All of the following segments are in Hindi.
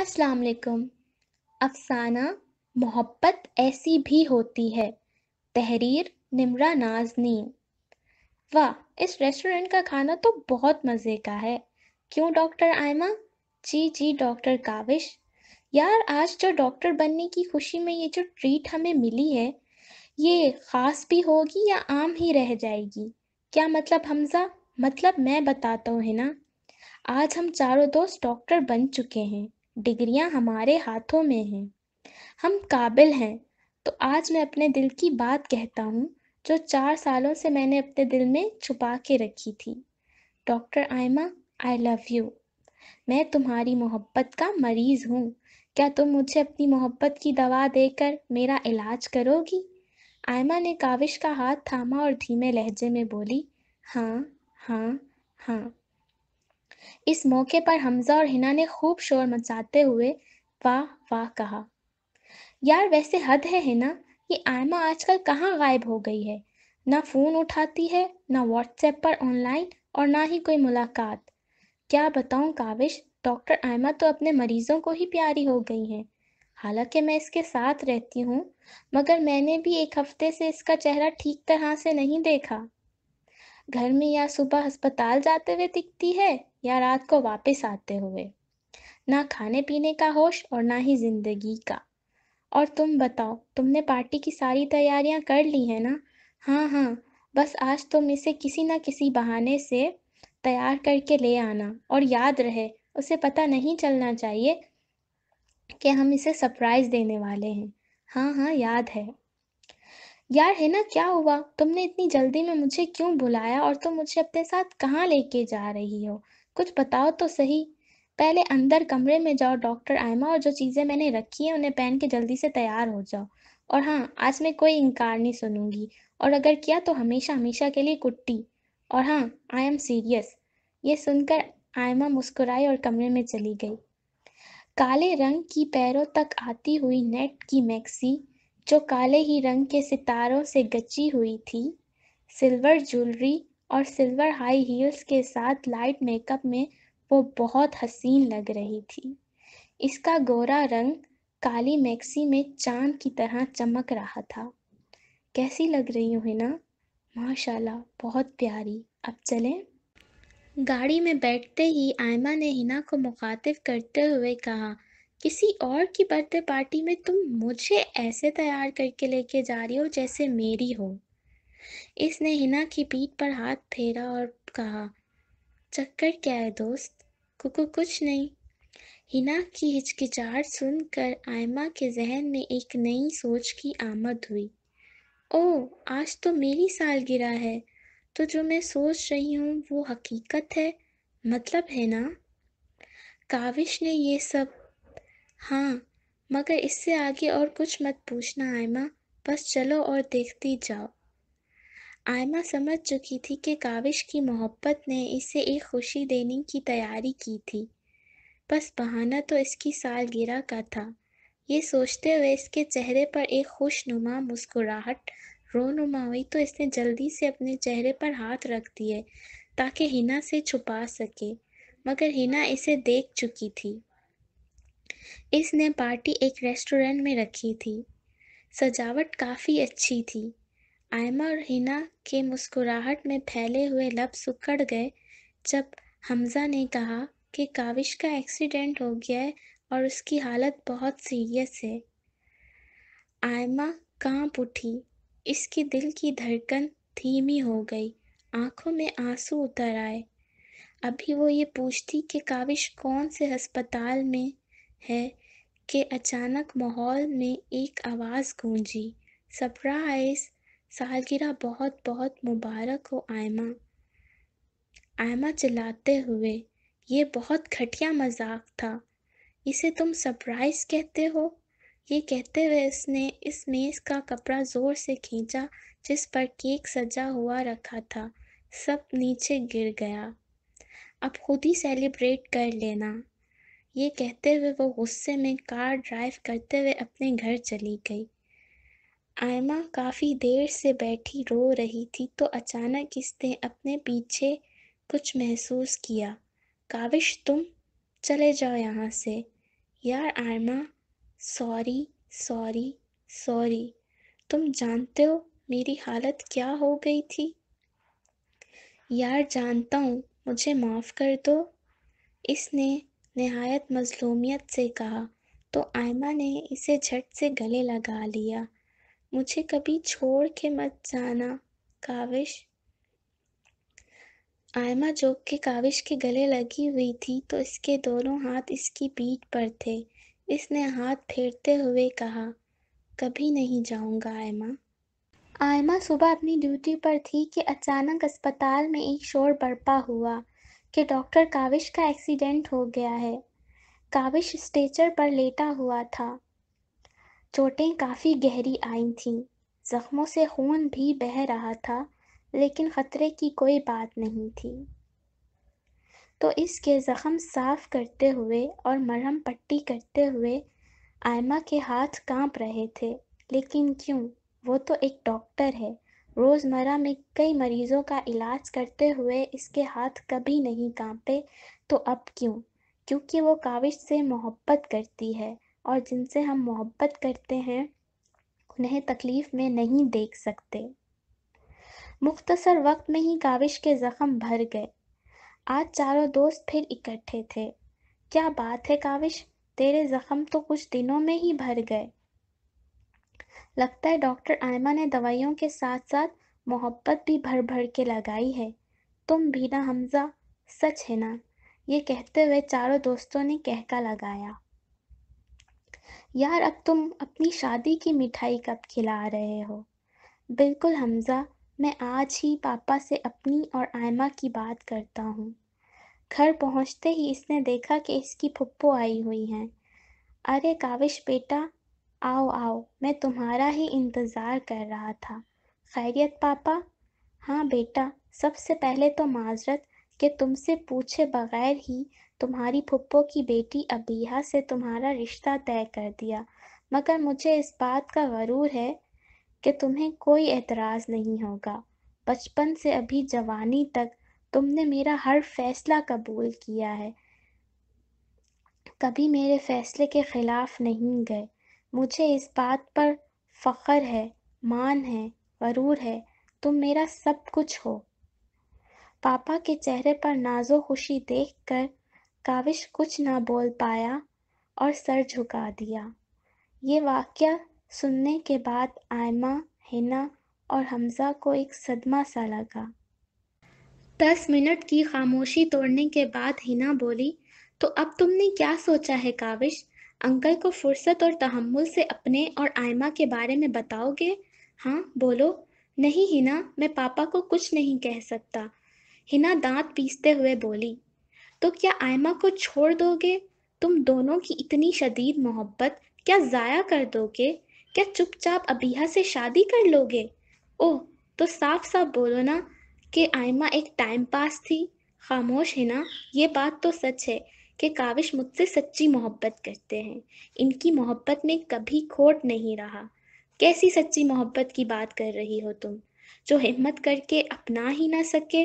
अस्सलाम वालेकुम अफ़साना मोहब्बत ऐसी भी होती है, तहरीर निम्रा नाज़नीन वाह, इस रेस्टोरेंट का खाना तो बहुत मज़े का है। क्यों डॉक्टर आयमा? जी जी, डॉक्टर काविश। यार, आज जो डॉक्टर बनने की खुशी में ये जो ट्रीट हमें मिली है, ये ख़ास भी होगी या आम ही रह जाएगी? क्या मतलब हमज़ा? मतलब मैं बताता हूँ, है ना? आज हम चारों दोस्त डॉक्टर बन चुके हैं। डिग्रियाँ हमारे हाथों में हैं। हम काबिल हैं। तो आज मैं अपने दिल की बात कहता हूँ, जो चार सालों से मैंने अपने दिल में छुपा के रखी थी। Doctor Aima I love you मैं तुम्हारी मोहब्बत का मरीज़ हूँ। क्या तुम मुझे अपनी मोहब्बत की दवा देकर मेरा इलाज करोगी? आयमा ने काविश का हाथ थामा और धीमे लहजे में बोली हाँ हाँ हाँ। इस मौके पर हमजा और हिना ने खूब शोर मचाते हुए वाह वाह कहा। यार, वैसे हद है हिना ये आयमा आजकल कहाँ गायब हो गई है? ना फ़ोन उठाती है, ना व्हाट्सएप पर ऑनलाइन और ना ही कोई मुलाकात। क्या बताऊँ काविश, डॉक्टर आयमा तो अपने मरीज़ों को ही प्यारी हो गई हैं। हालाँकि मैं इसके साथ रहती हूँ, मगर मैंने भी एक हफ़्ते से इसका चेहरा ठीक तरह से नहीं देखा। घर में या सुबह अस्पताल जाते हुए दिखती है या रात को वापस आते हुए। ना खाने पीने का होश और ना ही ज़िंदगी का। और तुम बताओ, तुमने पार्टी की सारी तैयारियाँ कर ली है ना? हाँ हाँ बस आज तुम इसे किसी ना किसी बहाने से तैयार करके ले आना और याद रहे, उसे पता नहीं चलना चाहिए कि हम इसे सरप्राइज़ देने वाले हैं। हाँ हाँ याद है। यार, है ना, क्या हुआ? तुमने इतनी जल्दी में मुझे क्यों बुलाया और तुम मुझे अपने साथ कहाँ लेके जा रही हो? कुछ बताओ तो सही। पहले अंदर कमरे में जाओ, डॉक्टर आयमा, और जो चीज़ें मैंने रखी हैं उन्हें पहन के जल्दी से तैयार हो जाओ। और हाँ आज मैं कोई इनकार नहीं सुनूँगी। और अगर किया तो हमेशा हमेशा के लिए कुट्टी। और हाँ आई एम सीरियस ये सुनकर आयमा मुस्कुराई और कमरे में चली गई। काले रंग की पैरों तक आती हुई नेट की मैक्सी जो काले ही रंग के सितारों से गची हुई थी, सिल्वर ज्वेलरी और सिल्वर हाई हील्स के साथ लाइट मेकअप में वो बहुत हसीन लग रही थी। इसका गोरा रंग काली मैक्सी में चाँद की तरह चमक रहा था। कैसी लग रही हूँ हिना माशाल्लाह, बहुत प्यारी। अब चलें। गाड़ी में बैठते ही आयमा ने हिना को मुखातिब करते हुए कहा किसी और की बर्थडे पार्टी में तुम मुझे ऐसे तैयार करके लेके जा रही हो जैसे मेरी हो। इसने हिना की पीठ पर हाथ फेरा और कहा, चक्कर क्या है दोस्त? कुकु कुछ नहीं। हिना की हिचकिचाहट सुनकर आयमा के जहन में एक नई सोच की आमद हुई। ओह, आज तो मेरी सालगिरह है। तो जो मैं सोच रही हूँ वो हकीकत है? मतलब है ना? काविश ने ये सब हाँ मगर इससे आगे और कुछ मत पूछना, आयमा। बस चलो और देखती जाओ। आयमा समझ चुकी थी कि काविश की मोहब्बत ने इसे एक खुशी देने की तैयारी की थी। बस बहाना तो इसकी सालगिरह का था। ये सोचते हुए इसके चेहरे पर एक खुशनुमा मुस्कुराहट, रोनुमा हुई तो इसने जल्दी से अपने चेहरे पर हाथ रख दिए, ताकि हिना से छुपा सके, मगर हिना इसे देख चुकी थी। इसने पार्टी एक रेस्टोरेंट में रखी थी। सजावट काफ़ी अच्छी थी। आयमा और हिना के मुस्कुराहट में फैले हुए लब सुखड़ गए जब हमज़ा ने कहा कि काविश का एक्सीडेंट हो गया है और उसकी हालत बहुत सीरियस है। आयमा काँप उठी। इसकी दिल की धड़कन धीमी हो गई। आँखों में आँसू उतर आए। अभी वो ये पूछती कि काविश कौन से अस्पताल में है कि अचानक माहौल में एक आवाज़ गूंजी, सरप्राइज़! सालगिरह बहुत बहुत मुबारक हो आयमा। आयमा चिल्लाते हुए, ये बहुत घटिया मज़ाक था। इसे तुम सरप्राइज़ कहते हो? ये कहते हुए उसने इस मेज़ का कपड़ा ज़ोर से खींचा, जिस पर केक सजा हुआ रखा था। सब नीचे गिर गया। अब खुद ही सेलिब्रेट कर लेना। ये कहते हुए वो गुस्से में कार ड्राइव करते हुए अपने घर चली गई। आयमा काफ़ी देर से बैठी रो रही थी तो अचानक इसने अपने पीछे कुछ महसूस किया। काविश, तुम चले जाओ यहाँ से। यार आयमा, सॉरी सॉरी सॉरी। तुम जानते हो मेरी हालत क्या हो गई थी? यार जानता हूँ, मुझे माफ़ कर दो। इसने नहायत मज़लूमियत से कहा तो आयमा ने इसे झट से गले लगा लिया। मुझे कभी छोड़ के मत जाना, काविश। आयमा जो के काविश के गले लगी हुई थी तो इसके दोनों हाथ इसकी पीठ पर थे। इसने हाथ फेरते हुए कहा, कभी नहीं जाऊँगा आयमा। आयमा सुबह अपनी ड्यूटी पर थी कि अचानक अस्पताल में एक शोर बरपा हुआ। कि डॉक्टर काविश का एक्सीडेंट हो गया है। काविश स्टेचर पर लेटा हुआ था। चोटें काफ़ी गहरी आई थीं। जख्मों से खून भी बह रहा था, लेकिन ख़तरे की कोई बात नहीं थी। तो इसके ज़ख्म साफ़ करते हुए और मरहम पट्टी करते हुए आयमा के हाथ काँप रहे थे। लेकिन क्यों? वो तो एक डॉक्टर है। रोज़मर्रा में कई मरीज़ों का इलाज करते हुए इसके हाथ कभी नहीं कांपे तो अब क्यों? क्योंकि वो काविश से मोहब्बत करती है, और जिनसे हम मोहब्बत करते हैं, उन्हें तकलीफ़ में नहीं देख सकते। मुख्तसर वक्त में ही काविश के ज़ख्म भर गए। आज चारों दोस्त फिर इकट्ठे थे। क्या बात है काविश? तेरे ज़ख्म तो कुछ दिनों में ही भर गए। लगता है डॉक्टर आयमा ने दवाइयों के साथ साथ मोहब्बत भी भर भर के लगाई है। तुम भी ना, हमज़ा। सच है ना? ये कहते हुए चारों दोस्तों ने कहका लगाया। यार, अब तुम अपनी शादी की मिठाई कब खिला रहे हो? बिल्कुल, हमज़ा। मैं आज ही पापा से अपनी और आयमा की बात करता हूँ। घर पहुँचते ही इसने देखा कि इसकी फुप्पो आई हुई हैं। अरे काविश बेटा आओ आओ, मैं तुम्हारा ही इंतज़ार कर रहा था। खैरियत पापा? हाँ बेटा, सबसे पहले तो माजरत कि तुमसे पूछे बगैर ही तुम्हारी पुप्पो की बेटी अबीहा से तुम्हारा रिश्ता तय कर दिया। मगर मुझे इस बात का गरूर है कि तुम्हें कोई एतराज़ नहीं होगा। बचपन से अभी जवानी तक तुमने मेरा हर फैसला कबूल किया है। कभी मेरे फैसले के ख़िलाफ़ नहीं गए। मुझे इस बात पर फ़ख्र है, मान है गरूर है, तुम मेरा सब कुछ हो। पापा के चेहरे पर नाजो खुशी देखकर काविश कुछ ना बोल पाया और सर झुका दिया। ये वाक्य सुनने के बाद आयमा, हिना और हमज़ा को एक सदमा सा लगा। दस मिनट की खामोशी तोड़ने के बाद हिना बोली तो अब तुमने क्या सोचा है काविश? अंकल को फुर्सत और तहमुल से अपने और आयमा के बारे में बताओगे? हाँ बोलो। नहीं, हिना, मैं पापा को कुछ नहीं कह सकता। हिना दांत पीसते हुए बोली तो क्या आयमा को छोड़ दोगे? तुम दोनों की इतनी शदीद मोहब्बत क्या ज़ाया कर दोगे? क्या चुपचाप अबिहा से शादी कर लोगे? ओह तो साफ़ साफ़ बोलो ना कि आयमा एक टाइम पास थी। खामोश है ना ये बात तो सच है। कि काविश मुझसे सच्ची मोहब्बत करते हैं। इनकी मोहब्बत में कभी खोट नहीं रहा। कैसी सच्ची मोहब्बत की बात कर रही हो तुम? जो हिम्मत करके अपना ही ना सके।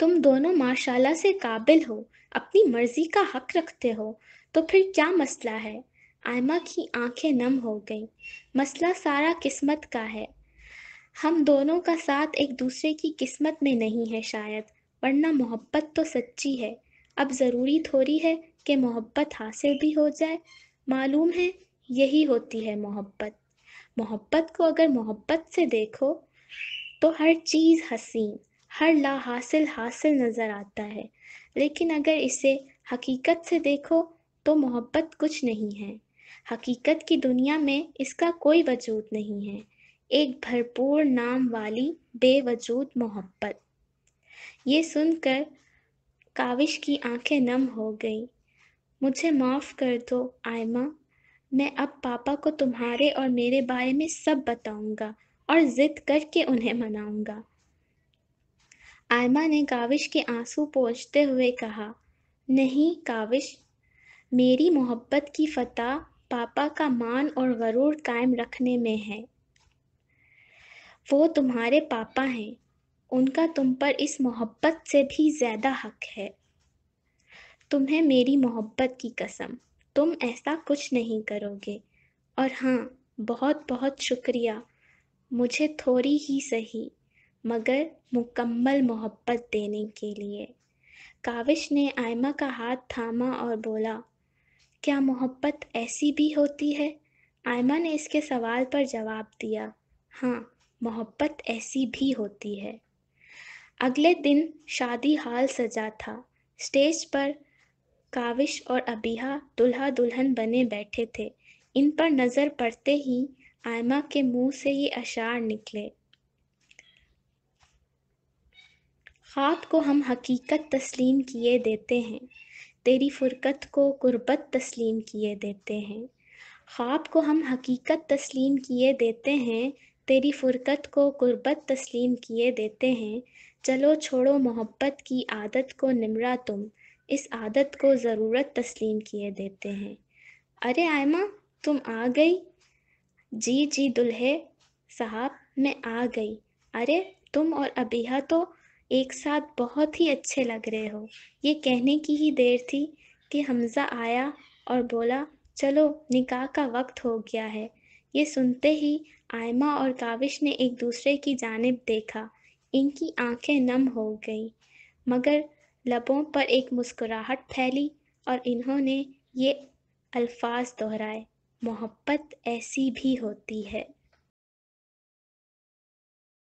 तुम दोनों माशाला से काबिल हो। अपनी मर्ज़ी का हक रखते हो। तो फिर क्या मसला है? आयमा की आँखें नम हो गईं। मसला सारा किस्मत का है। हम दोनों का साथ एक दूसरे की किस्मत में नहीं है शायद। वरना मोहब्बत तो सच्ची है। अब ज़रूरी थोड़ी है कि मोहब्बत हासिल भी हो जाए। मालूम है, यही होती है मोहब्बत। मोहब्बत को अगर मोहब्बत से देखो तो हर चीज़ हसीन, हर ला हासिल हासिल नज़र आता है। लेकिन अगर इसे हकीकत से देखो तो मोहब्बत कुछ नहीं है। हकीकत की दुनिया में इसका कोई वजूद नहीं है। एक भरपूर नाम वाली बेवजूद मोहब्बत। ये सुनकर काविश की आँखें नम हो गई। मुझे माफ़ कर दो, आयमा। मैं अब पापा को तुम्हारे और मेरे बारे में सब बताऊँगा और ज़िद करके उन्हें मनाऊँगा। आयमा ने काविश के आँसू पोंछते हुए कहा, नहीं, काविश, मेरी मोहब्बत की फतह पापा का मान और गरूर कायम रखने में है। वो तुम्हारे पापा हैं। उनका तुम पर इस मोहब्बत से भी ज़्यादा हक है। तुम्हें मेरी मोहब्बत की कसम, तुम ऐसा कुछ नहीं करोगे। और हाँ बहुत बहुत शुक्रिया, मुझे थोड़ी ही सही, मगर मुकम्मल मोहब्बत देने के लिए। काविश ने आयमा का हाथ थामा और बोला, क्या मोहब्बत ऐसी भी होती है? आयमा ने इसके सवाल पर जवाब दिया हाँ मोहब्बत ऐसी भी होती है। अगले दिन शादी हाल सजा था। स्टेज पर काविश और अबिहा दुल्हा दुल्हन बने बैठे थे। इन पर नज़र पड़ते ही आयमा के मुँह से ये अशार निकले। ख्वाब को हम हकीकत तस्लीम किए देते हैं। तेरी फुरकत को गुर्बत तस्लीम किए देते हैं। ख्वाब को हम हकीकत तस्लीम किए देते हैं तेरी फुरकत को गुर्बत तस्लीम किए देते हैं। चलो छोड़ो मोहब्बत की आदत को निमरा तुम। इस आदत को ज़रूरत तस्लीम किए देते हैं। अरे आयमा, तुम आ गई? जी जी, दुल्हे साहब, मैं आ गई। अरे, तुम और अबिहा तो एक साथ बहुत ही अच्छे लग रहे हो। ये कहने की ही देर थी कि हमज़ा आया और बोला, चलो, निकाह का वक्त हो गया है। ये सुनते ही आयमा और काविश ने एक दूसरे की जानब देखा। इनकी आँखें नम हो गईं, मगर लबों पर एक मुस्कुराहट फैली और इन्होंने ये अल्फाज दोहराए, मोहब्बत ऐसी भी होती है।